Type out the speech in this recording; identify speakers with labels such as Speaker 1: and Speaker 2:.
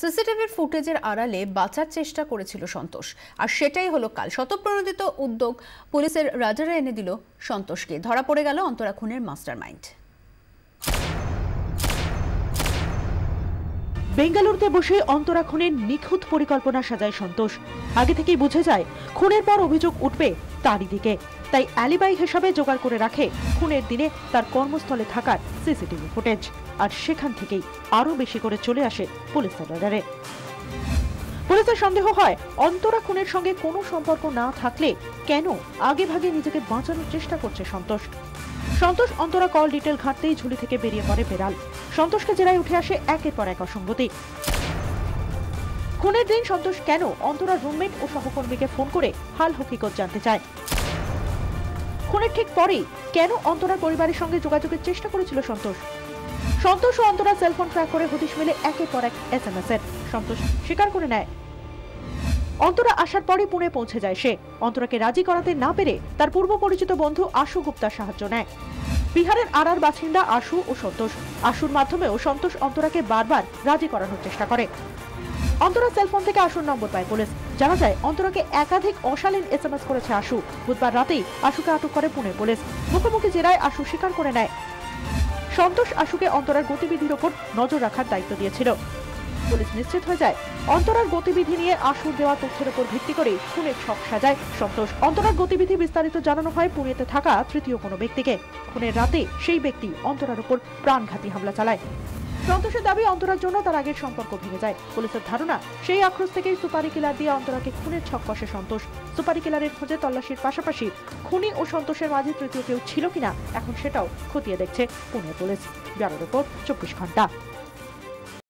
Speaker 1: সিসিটিভির ফুটেজের আড়ালে বাঁচার চেষ্টা করেছিল সন্তোষ। আর সেটাই হলো কাল। শতপ্রণোদিত উদ্যোগ পুলিশের রাডারে এনে দিল সন্তোষকে। ধরা পড়ে গেল অন্তরা খুনের মাস্টার মাইন্ড
Speaker 2: বেঙ্গালুরুতে বসে অন্তরা খুনের নিখুঁত পরিকল্পনা সাজায় সন্তোষ। আগে থেকেই বুঝে যায়, খুনের পর অভিযোগ উঠবে তারই দিকে। তাই অ্যালিবাই হিসাবে জোগাড় করে রাখে খুনের দিনে তার কর্মস্থলে থাকার সিসিটিভি ফুটেজ। আর সেখান থেকেই আরও বেশি করে চলে আসে পুলিশ রাডারে পুলিশের সন্দেহ হয়, অন্তরা খুনের সঙ্গে কোনো সম্পর্ক না থাকলে কেন আগে ভাগে নিজেকে বাঁচানোর চেষ্টা করছে সন্তোষ? সন্তোষ অন্তরা কল ডিটেল ঘাঁটতেই ঝুলি থেকে বেরিয়ে পড়ে বেড়াল। সন্তোষকে জেরায় উঠে আসে একের পর এক অসঙ্গতি। খুনের দিন সন্তোষ কেন অন্তরা রুমমেট ও সহকর্মীকে ফোন করে হাল হকিকত জানতে চায়? খুনের ঠিক পরেই কেন অন্তরার পরিবারের সঙ্গে যোগাযোগের চেষ্টা করেছিল সন্তোষ? সন্তোষ ও অন্তরা সেলফোন ট্র্যাক করে হদিশ মেলে একের পর এক এস এম এস এর। সন্তোষ স্বীকার করে নেয়। অন্তরা আসার পরে পুনে পৌঁছে যায় সে। অন্তরাকে রাজি করাতে না পেরে তার পূর্ব পরিচিত বন্ধু আশু গুপ্তার সাহায্য নেয়। বিহারের আড়ার বাসিন্দা আশু ও সন্তোষ। আশুর মাধ্যমেও সন্তোষ অন্তরাকে বারবার রাজি করানোর চেষ্টা করে। অন্তরা সেলফোন থেকে আশুর নম্বর পায় পুলিশ। জানা যায়, অন্তরাকে একাধিক অশালীন এসএমএস করেছে আশু। বুধবার রাতেই আশুকে আটক করে পুনে পুলিশ। মুখোমুখি জেরায় আশু স্বীকার করে নেয়। সন্তোষ আশুকে অন্তরার গতিবিধির ওপর নজর রাখার দায়িত্ব দিয়েছিল। পুলিশ নিশ্চিত হয়ে যায়, অন্তরার গতিবিধি নিয়ে আশুর দেওয়া তথ্যের উপর ভিত্তি করে খুনের ছক সাজায় সন্তোষ। অন্তরার গতিবিধি বিস্তারিত জানানো হয় পুনেতে থাকা তৃতীয় কোনো ব্যক্তিকে। খুনের রাতে সেই ব্যক্তি অন্তরার উপর প্রাণঘাতী হামলা চালায়। সন্তোষের দাবি অন্তরার জন্য তার আগের সম্পর্ক ভেঙে যায়। পুলিশের ধারণা, সেই আক্রোশ থেকেই সুপারি কিলার দিয়ে অন্তরাকে খুনের ছক কষে সন্তোষ। সুপারি কিলারের খোঁজে তল্লাশির পাশাপাশি খুনি ও সন্তোষের মাঝে তৃতীয় কেউ ছিল কিনা, এখন সেটাও খতিয়ে দেখছে পুনে পুলিশ। ব্যুরো রিপোর্ট, চব্বিশ ঘণ্টা।